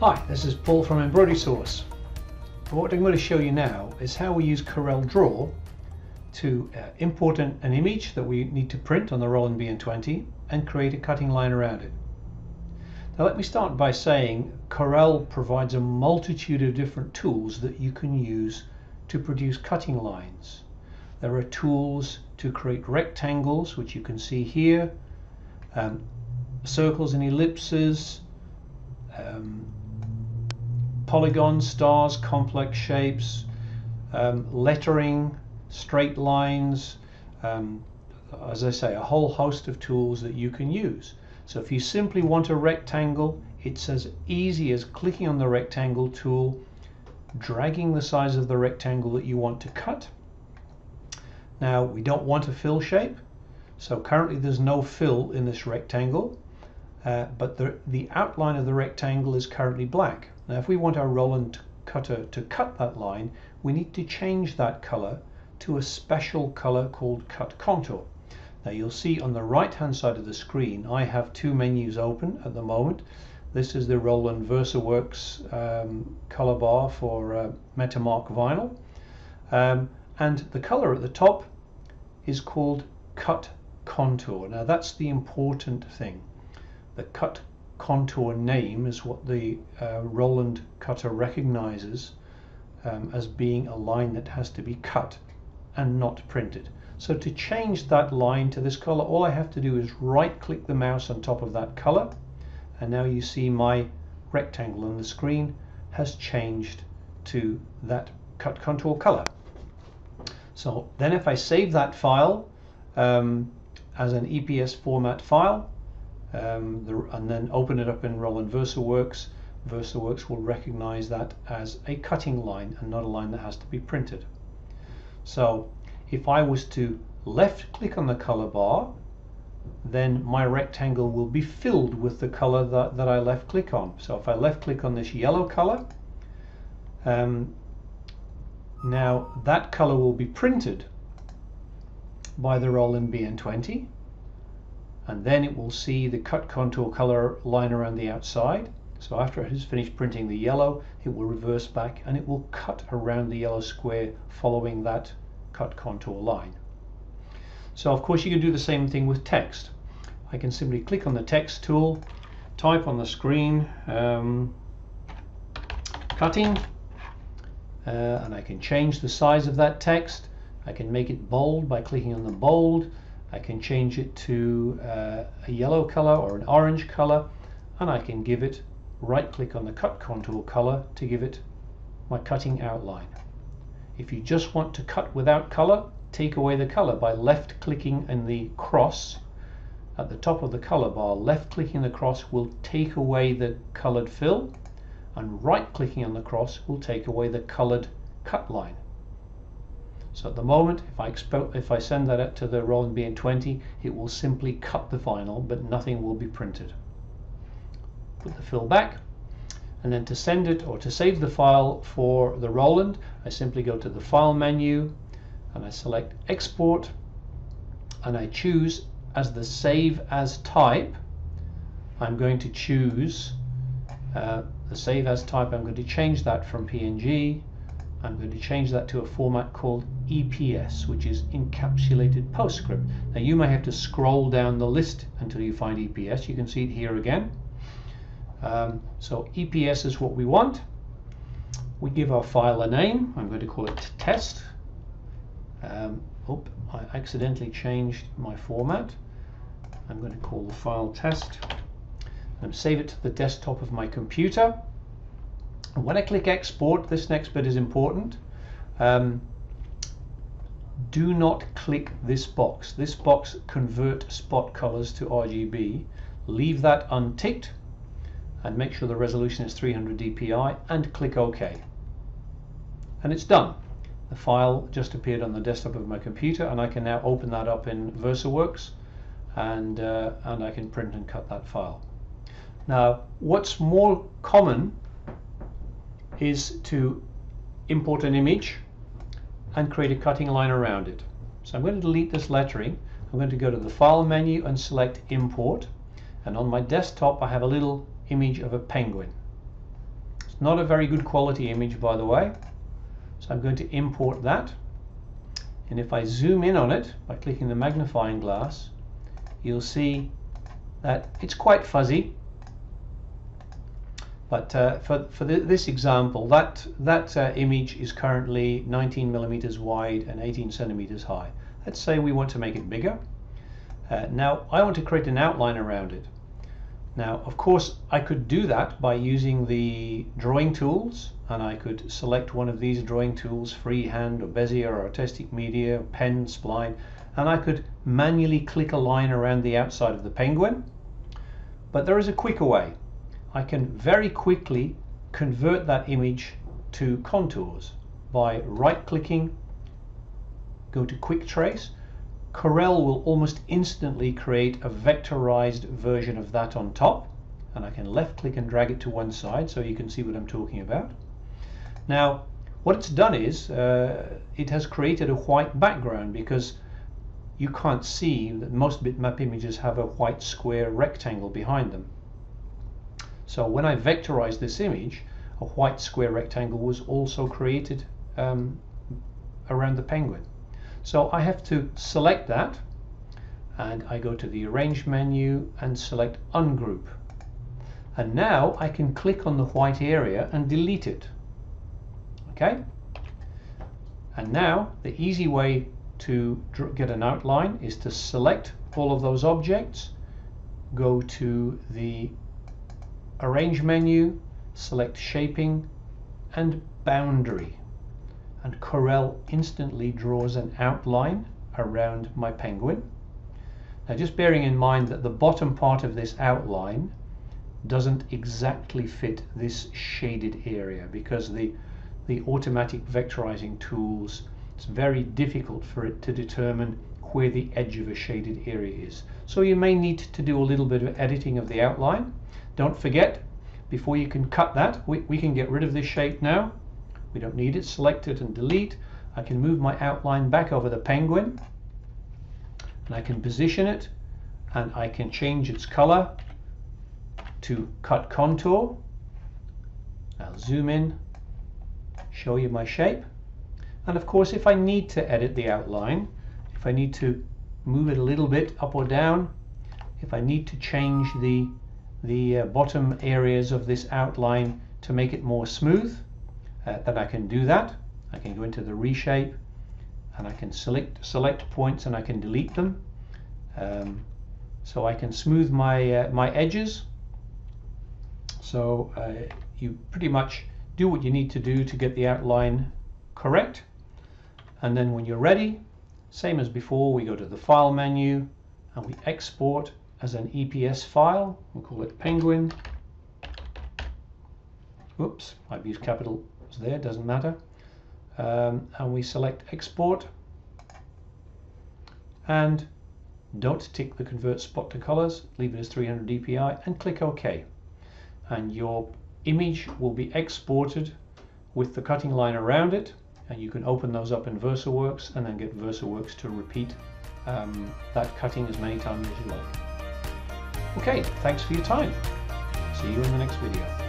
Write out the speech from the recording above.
Hi, this is Paul from Embroidery Source. What I'm going to show you now is how we use Corel Draw to uh, import an, an, image that we need to print on the Roland BN20 and create a cutting line around it. Now let me start by saying Corel provides a multitude of different tools that you can use to produce cutting lines. There are tools to create rectangles, which you can see here, um, circles and ellipses, um, polygons, stars, complex shapes, um, lettering, straight lines, um, as I say, a whole host of tools that you can use. So if you simply want a rectangle, it's as easy as clicking on the rectangle tool, dragging the size of the rectangle that you want to cut. Now we don't want a fill shape, so currently there's no fill in this rectangle, uh, but the, the outline of the rectangle is currently black. Now if we want our Roland cutter to cut that line, we need to change that color to a special color called cut contour. Now you'll see on the right hand side of the screen I have two menus open at the moment. This is the Roland VersaWorks um, color bar for uh, Metamark vinyl um, and the color at the top is called cut contour. Now that's the important thing. The cut contour name is what the uh, Roland cutter recognizes um, as being a line that has to be cut and not printed. So to change that line to this color, all I have to do is right click the mouse on top of that color. And now you see my rectangle on the screen has changed to that cut contour color. So then if I save that file um, as an EPS format file, um, the, and then open it up in Roland VersaWorks, VersaWorks will recognize that as a cutting line and not a line that has to be printed. So if I was to left click on the color bar, then my rectangle will be filled with the color that, that I left click on. So if I left click on this yellow color, um, now that color will be printed by the Roland BN20 and then it will see the cut contour color line around the outside. So after it has finished printing the yellow, it will reverse back and it will cut around the yellow square following that cut contour line. So of course you can do the same thing with text. I can simply click on the text tool, type on the screen, um, cutting, uh, and I can change the size of that text. I can make it bold by clicking on the bold. I can change it to uh, a yellow color or an orange color and I can give it right click on the cut contour color to give it my cutting outline. If you just want to cut without color, take away the color by left clicking in the cross at the top of the color bar. Left clicking the cross will take away the colored fill and right clicking on the cross will take away the colored cut line. So at the moment, if I, if I send that out to the Roland BN20, it will simply cut the vinyl, but nothing will be printed. Put the fill back, and then to send it or to save the file for the Roland, I simply go to the File menu, and I select Export, and I choose as the Save As type, I'm going to choose uh, the Save As type, I'm going to change that from PNG I'm going to change that to a format called EPS, which is Encapsulated PostScript. Now you may have to scroll down the list until you find EPS. You can see it here again. Um, so EPS is what we want. We give our file a name. I'm going to call it test. Um, oop, I accidentally changed my format. I'm going to call the file test and save it to the desktop of my computer when I click export, this next bit is important. Um, do not click this box. This box convert spot colors to RGB. Leave that unticked and make sure the resolution is 300 dpi and click OK. And it's done. The file just appeared on the desktop of my computer and I can now open that up in VersaWorks and, uh, and I can print and cut that file. Now what's more common is to import an image and create a cutting line around it. So I'm going to delete this lettering. I'm going to go to the File menu and select Import. And on my desktop, I have a little image of a penguin. It's not a very good quality image by the way. So I'm going to import that. And if I zoom in on it by clicking the magnifying glass, you'll see that it's quite fuzzy. But uh, for, for the, this example, that, that uh, image is currently 19 millimeters wide and 18 centimeters high. Let's say we want to make it bigger. Uh, now I want to create an outline around it. Now of course I could do that by using the drawing tools and I could select one of these drawing tools, freehand or Bezier or artistic media, pen, spline, and I could manually click a line around the outside of the penguin. But there is a quicker way. I can very quickly convert that image to contours by right clicking, go to quick trace Corel will almost instantly create a vectorized version of that on top and I can left click and drag it to one side so you can see what I'm talking about. Now what it's done is uh, it has created a white background because you can't see that most bitmap images have a white square rectangle behind them. So when I vectorized this image a white square rectangle was also created um, around the penguin. So I have to select that and I go to the arrange menu and select ungroup. And now I can click on the white area and delete it. Okay? And now the easy way to get an outline is to select all of those objects, go to the arrange menu, select shaping and boundary and Corel instantly draws an outline around my penguin. Now just bearing in mind that the bottom part of this outline doesn't exactly fit this shaded area because the the automatic vectorizing tools it's very difficult for it to determine where the edge of a shaded area is. So you may need to do a little bit of editing of the outline. Don't forget, before you can cut that, we, we can get rid of this shape now we don't need it. Select it and delete. I can move my outline back over the penguin and I can position it and I can change its color to cut contour. I'll zoom in, show you my shape. And of course, if I need to edit the outline, if I need to move it a little bit up or down, if I need to change the, the uh, bottom areas of this outline to make it more smooth, uh, then I can do that. I can go into the reshape and I can select select points and I can delete them. Um, so I can smooth my uh, my edges. So uh, you pretty much do what you need to do to get the outline correct. And then when you're ready, same as before, we go to the File menu and we export as an EPS file. We'll call it Penguin. Oops, I've used capital there, doesn't matter. Um, and we select export and don't tick the convert spot to colors, leave it as 300 dpi and click OK. And your image will be exported with the cutting line around it and you can open those up in VersaWorks and then get VersaWorks to repeat um, that cutting as many times as you like. Okay, thanks for your time. See you in the next video.